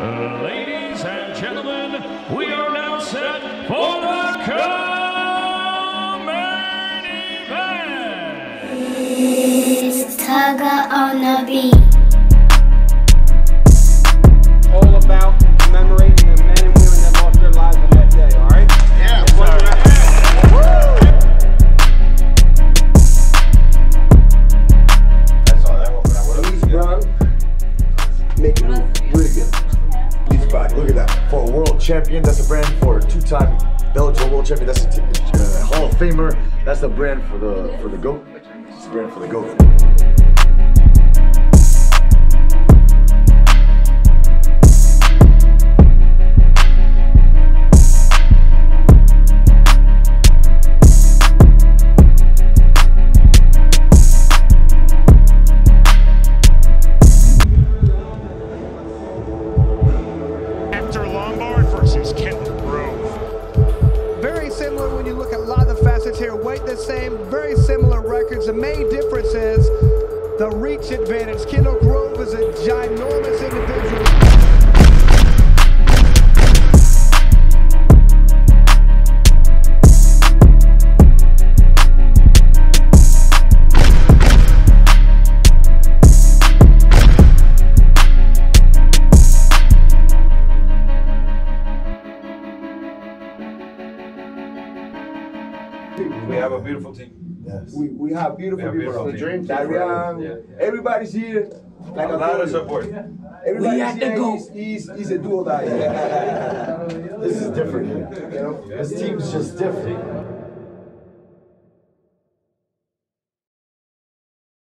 Ladies and gentlemen, we are now set for the co-main event. It's Tugger on the beat. all about commemorating the men and women that lost their lives on that day, all right? Yeah, That's what we're I saw that one, but I wasn't. He's making Look at that. For a world champion, that's a brand. For a two-time Bellator world champion, that's a uh, Hall of Famer. That's the brand for the for the goat. It's the brand for the goat. When you look at a lot of the facets here. Weight the same, very similar records. The main difference is the reach advantage. Kendall Grove is a ginormous individual. We have a beautiful team. Yes. We, we have beautiful We have people. beautiful The dream team. Darian, Yeah, yeah. everybody's here. Like A I lot told of support. Everybody's We have to go. He's, he's, he's a dual die. This is different. You know, this team's just different.